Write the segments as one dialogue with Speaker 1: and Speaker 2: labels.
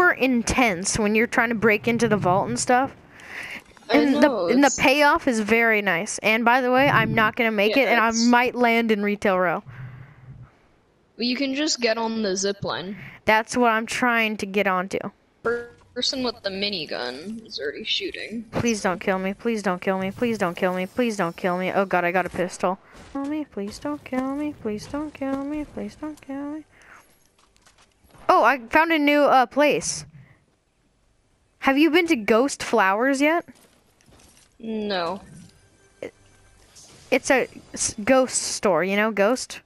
Speaker 1: super intense when you're trying to break into the vault and stuff. And the and the payoff is very nice. And by the way, I'm not gonna make
Speaker 2: Yeah,
Speaker 1: it, and I might land in retail row.
Speaker 2: You can just get on the zip line.
Speaker 1: That's what I'm trying to get onto.
Speaker 2: Person with the minigun is already shooting.
Speaker 1: Please don't kill me. Please don't kill me. Please don't kill me. Please don't kill me. Oh god, I got a pistol. Kill me. Please don't kill me. Please don't kill me. Please don't kill me. Oh, I found a new uh place. Have you been to Ghost Flowers yet?
Speaker 2: No.
Speaker 1: It's a ghost store, you know, ghost.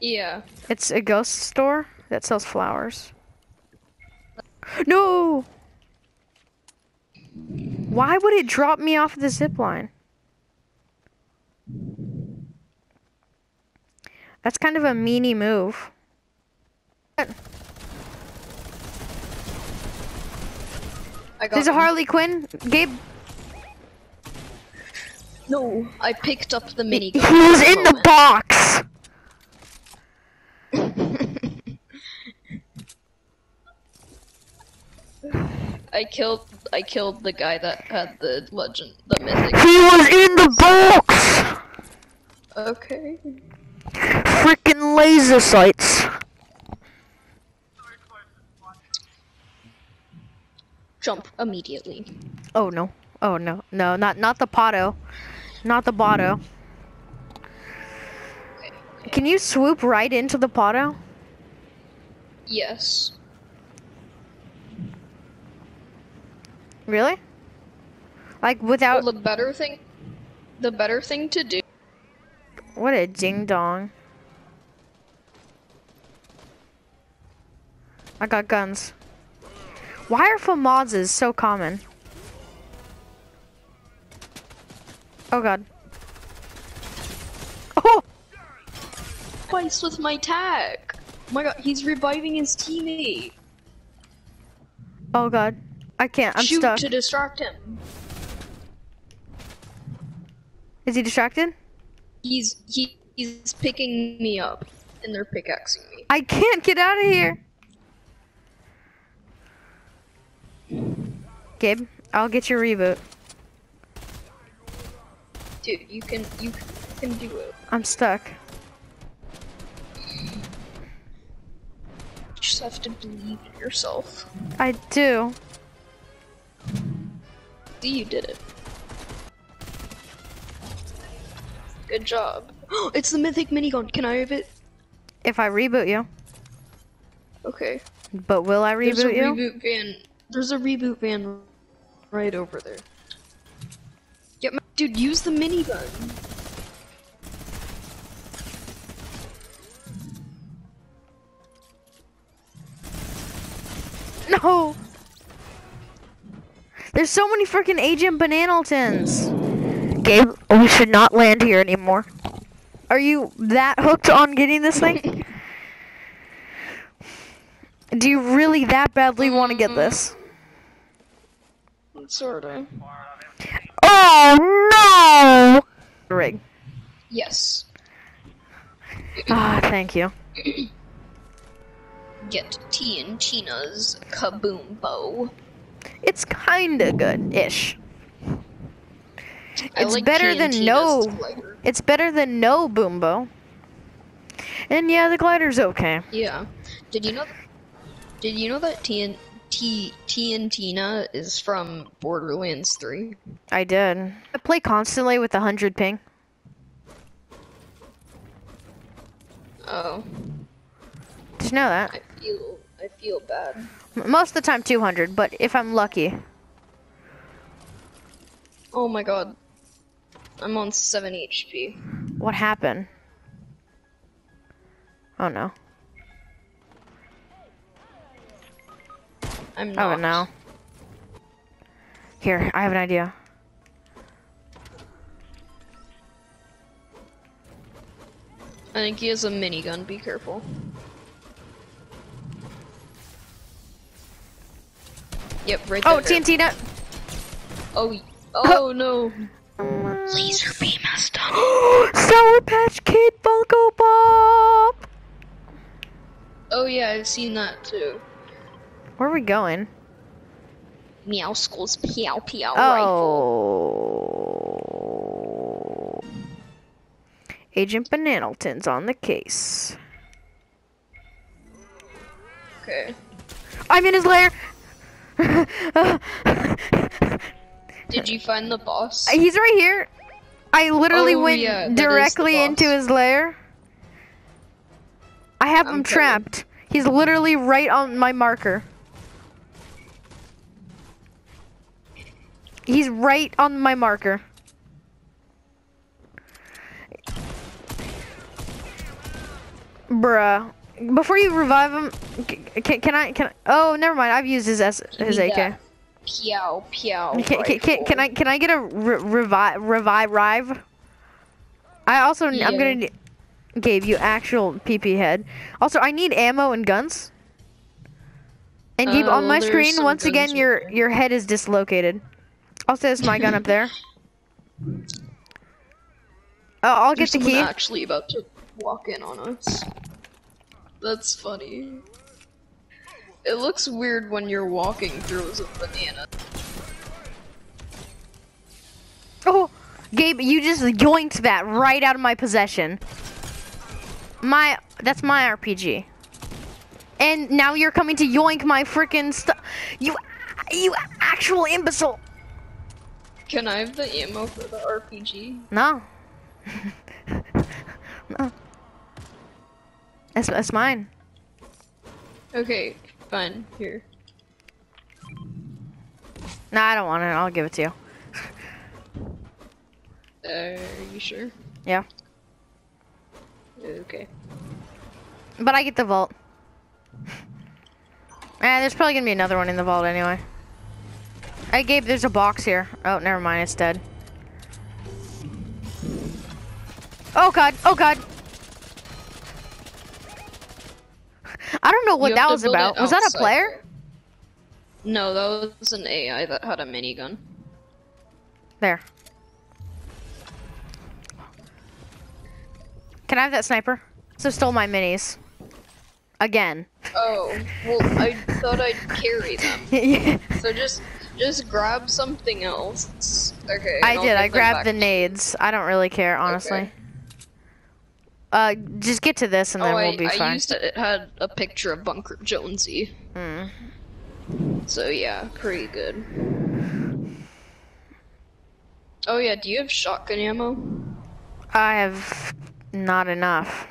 Speaker 2: Yeah.
Speaker 1: It's a ghost store that sells flowers. No! Why would it drop me off the zip line? That's kind of a meanie move. There's a. Harley Quinn. Gabe,
Speaker 2: No, I picked up the
Speaker 1: mini.
Speaker 2: he
Speaker 1: was in the box.
Speaker 2: I killed I killed the guy that had the legend the mythic.
Speaker 1: He was in the box.
Speaker 2: Okay.
Speaker 1: Freaking laser sights.
Speaker 2: Jump immediately.
Speaker 1: Oh no. Oh no. No, not not the Pato. Not the Botto. Hmm. Can you swoop right into the Pato?
Speaker 2: Yes.
Speaker 1: Really? Like without
Speaker 2: Well, the better thing the better thing to do
Speaker 1: what a ding dong. I got guns. Why are FAMAZs so common? Oh god. Oh!
Speaker 2: twice with my tag. Oh my god, he's reviving his teammate.
Speaker 1: Oh god. I can't. I'm
Speaker 2: Shoot
Speaker 1: stuck.
Speaker 2: to distract him.
Speaker 1: Is he distracted?
Speaker 2: He's he he's picking me up and they're pickaxing me.
Speaker 1: I can't get out of here. Gabe, I'll get your reboot.
Speaker 2: Dude, you can you can do it.
Speaker 1: I'm stuck.
Speaker 2: You just have to believe in yourself.
Speaker 1: I do.
Speaker 2: See, you did it. Good job. it's the mythic minigun. Can I have it?
Speaker 1: If I reboot you.
Speaker 2: Okay.
Speaker 1: But will I reboot
Speaker 2: There's a
Speaker 1: you?
Speaker 2: reboot van. There's a reboot van right over there. Dude, use the minigun.
Speaker 1: No! There's so many freaking Agent Bananaltons! Gabe, we should not land here anymore. Are you that hooked on getting this thing? Do you really that badly want to get mm-hmm. this?
Speaker 2: Sorta.
Speaker 1: Oh no! Rig.
Speaker 2: Yes.
Speaker 1: Ah, thank you.
Speaker 2: Get TNTina's kaboom bow.
Speaker 1: It's kinda good-ish. It's
Speaker 2: like
Speaker 1: better than
Speaker 2: Tina's
Speaker 1: no.
Speaker 2: glider.
Speaker 1: It's better than no Boombo. And yeah, the glider's okay.
Speaker 2: Yeah. Did you know? Did you know that T and T TNTina is from Borderlands 3?
Speaker 1: I did. I play constantly with 100 ping.
Speaker 2: Oh,
Speaker 1: Did you know that?
Speaker 2: I feel I feel bad.
Speaker 1: Most of the time 200, but if I'm lucky.
Speaker 2: Oh my god. I'm on 7 HP.
Speaker 1: What happened? Oh no.
Speaker 2: I'm not.
Speaker 1: Oh no. Here, I have an idea.
Speaker 2: I think he has a minigun, be careful. Yep, right
Speaker 1: Oh,
Speaker 2: there.
Speaker 1: TNTina.
Speaker 2: Oh, y- oh no. Laser beam has done.
Speaker 1: Sour Patch Kid Funko Pop.
Speaker 2: Oh yeah, I've seen that too.
Speaker 1: Where are we going?
Speaker 2: Meowscles' Peow Peow rifle.
Speaker 1: Oh. Agent Bananalton's on the case.
Speaker 2: Okay.
Speaker 1: I'm in his lair.
Speaker 2: Did you find the boss?
Speaker 1: Uh, he's right here. I literally
Speaker 2: Oh,
Speaker 1: went
Speaker 2: yeah, that is the
Speaker 1: directly into his lair. I have
Speaker 2: I'm
Speaker 1: him
Speaker 2: coming.
Speaker 1: trapped. He's literally right on my marker. He's right on my marker. Bruh. Before you revive him, can, can I? Can I, oh, never mind. I've used his S, his AK.
Speaker 2: Peow Peow
Speaker 1: Can, can, can, I can I get a re- revive revive revive? I also I'm gonna Gabe you actual PP head. Also I need ammo and guns. And Gabe
Speaker 2: Uh,
Speaker 1: on my screen once again your your head is dislocated. Also there's my gun up there. Oh, I'll
Speaker 2: There's
Speaker 1: get the key.
Speaker 2: actually about to walk in on us. That's funny. It looks weird when you're walking through as a banana.
Speaker 1: Oh, Gabe, you just yoinked that right out of my possession. My, that's my RPG. And now you're coming to yoink my freaking stuff. You, you actual imbecile.
Speaker 2: Can I have the ammo for the RPG?
Speaker 1: No. no. That's, that's mine.
Speaker 2: Okay, fine. Here.
Speaker 1: No, I don't want it. I'll give it to you.
Speaker 2: Uh, are you sure?
Speaker 1: Yeah.
Speaker 2: Okay.
Speaker 1: But I get the vault. Eh, there's probably gonna be another one in the vault anyway. Hey, Gabe, there's a box here. Oh, never mind, it's dead. Oh god, oh god. I don't know what
Speaker 2: You
Speaker 1: that was about. Was that a player?
Speaker 2: No, that was an AI that had a minigun.
Speaker 1: There. Can I have that sniper? So stole my minis. Again.
Speaker 2: Oh, well, I thought I'd carry them.
Speaker 1: I
Speaker 2: So just, just grab something else. Okay. I'll
Speaker 1: did. I grabbed the nades. I don't really care, honestly.
Speaker 2: Okay.
Speaker 1: Uh, just get to this and then
Speaker 2: oh,
Speaker 1: we'll
Speaker 2: I,
Speaker 1: be
Speaker 2: I
Speaker 1: fine.
Speaker 2: used it. It had a picture of Bunker Jonesy.
Speaker 1: Mm.
Speaker 2: So yeah, pretty good. Oh yeah, do you have shotgun ammo?
Speaker 1: I have not enough.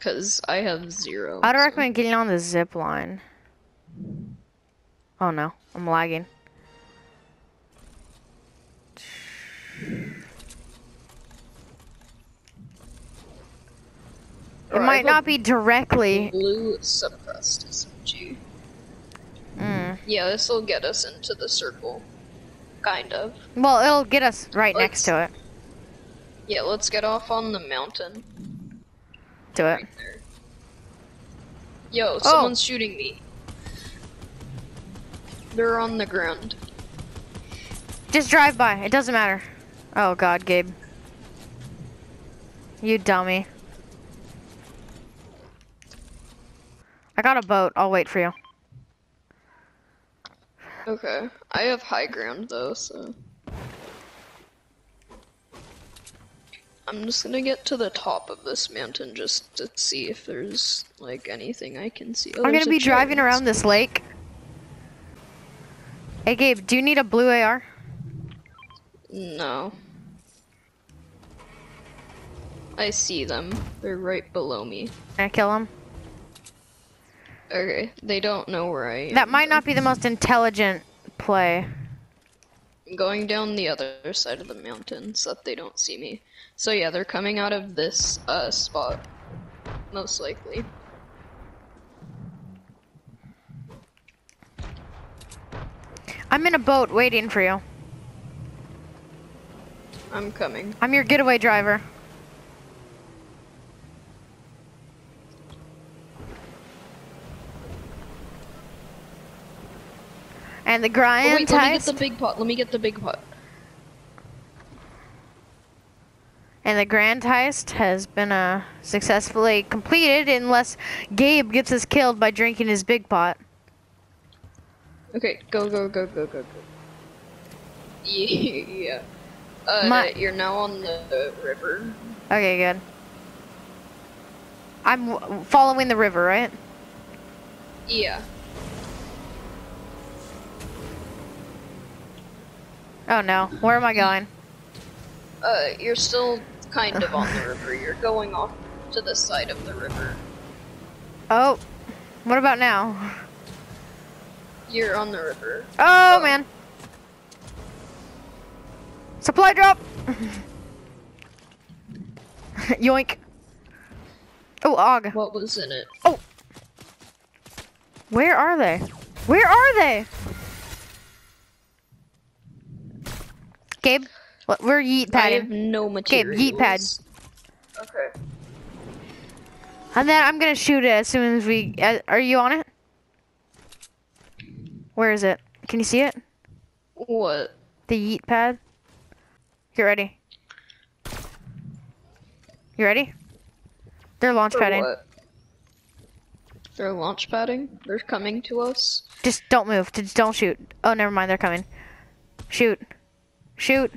Speaker 2: Cause I have zero.
Speaker 1: I'd
Speaker 2: so-
Speaker 1: recommend getting on the zip line. Oh no, I'm lagging. It
Speaker 2: I
Speaker 1: might not be directly.
Speaker 2: Blue suppressed SMG.
Speaker 1: Mm.
Speaker 2: Yeah, this will get us into the circle. Kind of.
Speaker 1: Well, it'll get us right next to it.
Speaker 2: Yeah, let's get off on the mountain.
Speaker 1: Do it.
Speaker 2: Right. Yo,
Speaker 1: Oh.
Speaker 2: someone's shooting me. They're on the ground.
Speaker 1: Just drive by. It doesn't matter. Oh God, Gabe. You dummy. I got a boat. I'll wait for you.
Speaker 2: Okay. I have high ground though, so. I'm just gonna get to the top of this mountain just to see if there's like anything I can see. Oh,
Speaker 1: I'm gonna be driving around this lake. Hey Gabe, do you need a blue AR?
Speaker 2: No. I see them. They're right below me.
Speaker 1: Can I kill them?
Speaker 2: Okay, they don't know where I am.
Speaker 1: That might not be the most intelligent play.
Speaker 2: I'm going down the other side of the mountain so that they don't see me. So yeah, they're coming out of this uh, spot, most likely.
Speaker 1: I'm in a boat waiting for you.
Speaker 2: I'm coming.
Speaker 1: I'm your getaway driver. And the
Speaker 2: Oh,
Speaker 1: grind
Speaker 2: wait, let me get the big pot. Let me get the big pot.
Speaker 1: And the grand heist has been uh, successfully completed unless Gabe gets us killed by drinking his big pot.
Speaker 2: Okay, go, go, go, go, go, go. Yeah. Uh,
Speaker 1: My-
Speaker 2: you're now on the river.
Speaker 1: Okay, good. I'm w- following the river, right?
Speaker 2: Yeah.
Speaker 1: Oh no, where am I going?
Speaker 2: Uh, you're still kind of on the river. You're going off to the side of the river.
Speaker 1: Oh, what about now?
Speaker 2: You're on the river.
Speaker 1: Oh,
Speaker 2: Oh.
Speaker 1: man. Supply drop. Yoink. Oh, Og.
Speaker 2: What was in it? Oh!
Speaker 1: Where are they? Where are they? Gabe, what, we're yeet
Speaker 2: I have no
Speaker 1: Okay,
Speaker 2: Gabe,
Speaker 1: yeet pad.
Speaker 2: Okay.
Speaker 1: And then I'm gonna shoot it as soon as we. Uh, are you on it? Where is it? Can you see it?
Speaker 2: What?
Speaker 1: The yeet pad. Get ready. You ready? They're launch
Speaker 2: For
Speaker 1: padding.
Speaker 2: what? They're launch padding. They're coming to us.
Speaker 1: Just don't move. Just don't shoot. Oh, never mind. They're coming. Shoot. Shoot.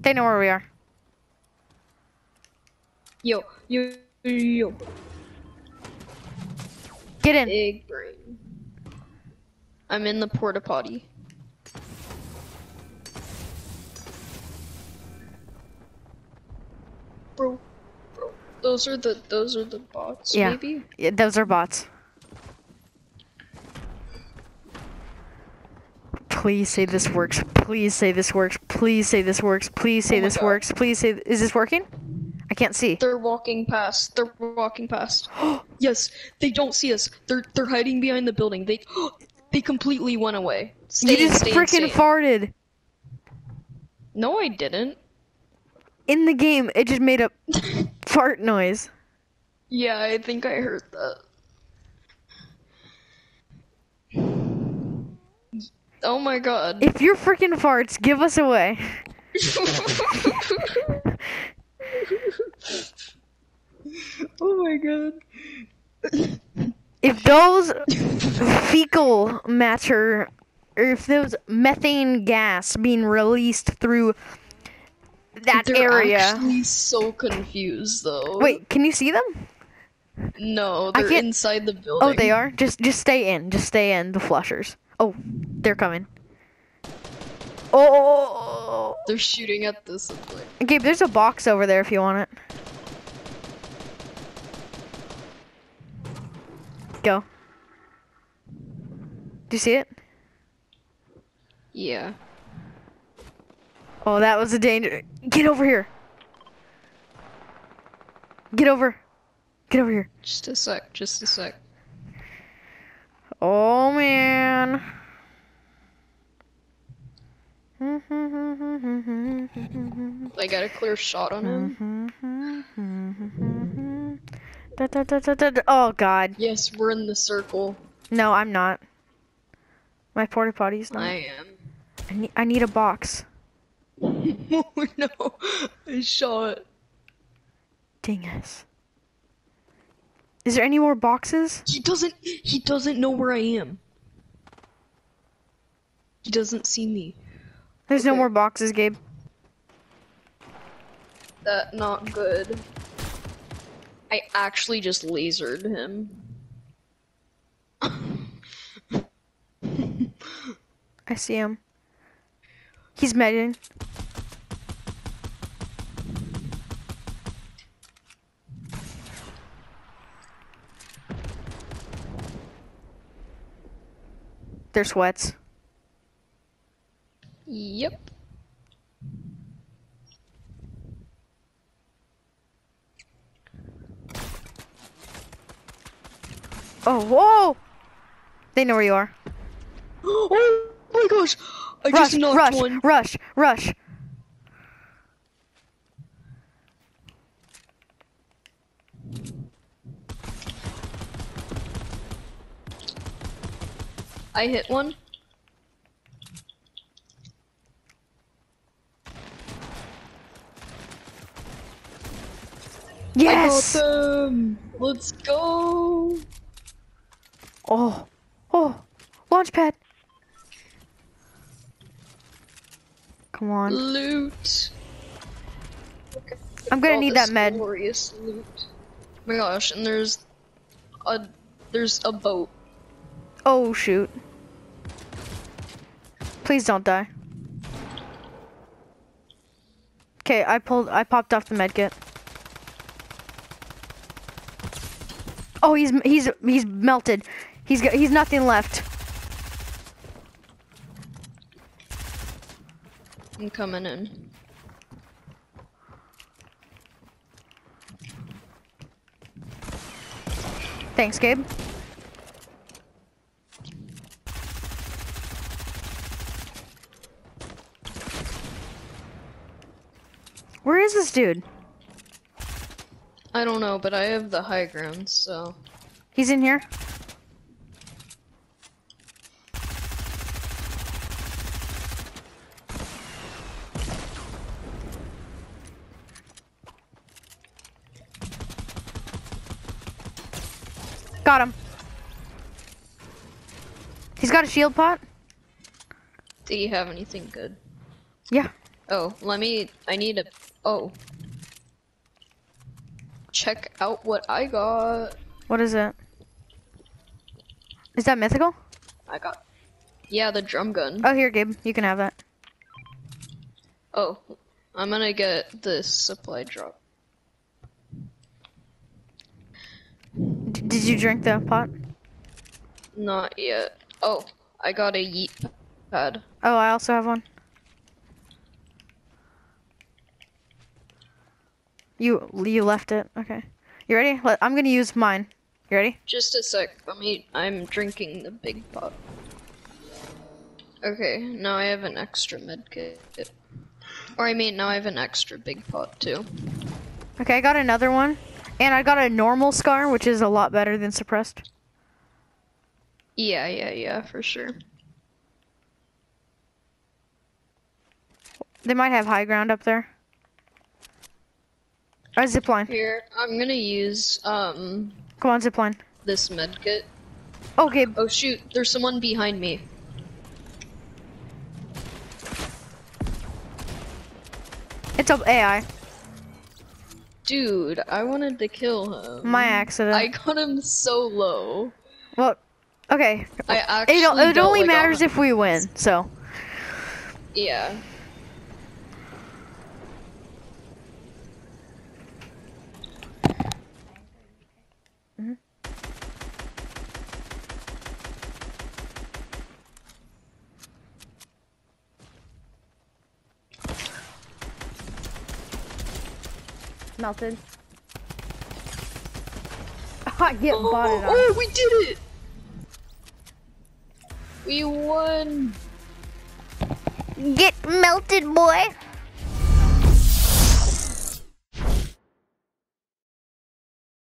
Speaker 1: They know where we are.
Speaker 2: Yo, yo, yo.
Speaker 1: Get in.
Speaker 2: Big brain. I'm in the porta potty. Bro, bro. Those are the those are the bots,
Speaker 1: Yeah.
Speaker 2: maybe?
Speaker 1: Yeah, those are bots. Please say this works. Please say this works. Please say this works. Please say
Speaker 2: Oh
Speaker 1: this
Speaker 2: God.
Speaker 1: works. Please say. Is this working? I can't see.
Speaker 2: They're walking past. They're walking past. yes, they don't see us. They're they're hiding behind the building. They they completely went away. Stay,
Speaker 1: you just freaking farted
Speaker 2: No, I didn't.
Speaker 1: in the game. It just made a fart noise.
Speaker 2: Yeah, I think I heard that. Oh my god.
Speaker 1: If you're freaking farts, give us away.
Speaker 2: oh my god.
Speaker 1: If those fecal matter, or if those methane gas being released through that
Speaker 2: They're
Speaker 1: area.
Speaker 2: actually so confused though.
Speaker 1: Wait, can you see them?
Speaker 2: No, they're
Speaker 1: can't-
Speaker 2: inside the oh, building.
Speaker 1: Oh, they are. Just, just stay in. Just stay in. The flushers. Oh, they're coming. Oh, oh, oh
Speaker 2: They're shooting at this.
Speaker 1: Gabe, there's a box over there if you want it. Go. Do you see it?
Speaker 2: yeah.
Speaker 1: Oh, that was a danger. Get over here. Get over. Get over here.
Speaker 2: Just a sec. Just a sec.
Speaker 1: Oh man.
Speaker 2: I got a clear shot on him.
Speaker 1: Mm-hmm. Da, da, da. Oh god.
Speaker 2: Yes, we're in the circle.
Speaker 1: No, I'm not. My porta potty's not.
Speaker 2: I am.
Speaker 1: I need, I need a box.
Speaker 2: oh no! I shot.
Speaker 1: Dang Is there any more boxes?
Speaker 2: He doesn't. He doesn't know where I am. He doesn't see me.
Speaker 1: There's no more boxes, Gabe.
Speaker 2: That not good. I actually just lasered him.
Speaker 1: I see him. He's medding. They're sweats.
Speaker 2: Yep.
Speaker 1: Oh, whoa! They know where you are.
Speaker 2: Oh my gosh! I
Speaker 1: Rush,
Speaker 2: just knocked
Speaker 1: rush,
Speaker 2: one.
Speaker 1: rush, rush.
Speaker 2: I hit one.
Speaker 1: Yes!
Speaker 2: I got them. Let's go.
Speaker 1: Oh, oh. launch pad. Come on.
Speaker 2: Loot.
Speaker 1: I'm gonna need that med.
Speaker 2: Glorious loot. Oh my gosh, and there's a there's a boat.
Speaker 1: Oh shoot. Please don't die. Okay, I pulled I popped off the medkit. Oh, he's he's he's melted. He's got he's nothing left.
Speaker 2: I'm coming in.
Speaker 1: Thanks, Gabe. Where is this dude?
Speaker 2: I don't know, but I have the high ground, so
Speaker 1: He's in here. Got him. He's got a shield pot.
Speaker 2: do you have anything good?
Speaker 1: Yeah.
Speaker 2: Oh, let me. I need a. Oh. Check out what I got.
Speaker 1: What is it? Is that mythical?
Speaker 2: I got. Yeah, the drum gun.
Speaker 1: Oh, here, Gabe. You can have that.
Speaker 2: Oh, I'm gonna get this supply drop.
Speaker 1: Did you drink the pot?
Speaker 2: Not yet. Oh, I got a yeet pad.
Speaker 1: Oh, I also have one. You you left it. Okay. You ready? Let, I'm gonna use mine. You ready?
Speaker 2: Just a sec. Let me. I'm drinking the big pot. Okay, now I have an extra med kit. Or I mean, now I have an extra big pot too.
Speaker 1: Okay, I got another one, and I got a normal scar, which is a lot better than suppressed.
Speaker 2: Yeah, yeah, yeah, for sure.
Speaker 1: They might have high ground up there. A zipline.
Speaker 2: Here, I'm gonna use um
Speaker 1: Come on, zipline.
Speaker 2: this med kit.
Speaker 1: Oh,
Speaker 2: Oh shoot, there's someone behind me.
Speaker 1: It's a AI.
Speaker 2: Dude, I wanted to kill him.
Speaker 1: My accident.
Speaker 2: I got him so low.
Speaker 1: Well, okay.
Speaker 2: I
Speaker 1: It,
Speaker 2: actually
Speaker 1: it
Speaker 2: don't
Speaker 1: only matters if we win, so.
Speaker 2: Yeah.
Speaker 1: Melted. I get
Speaker 2: Oh,
Speaker 1: botted on.
Speaker 2: oh, we did it! We won!
Speaker 1: Get melted, boy.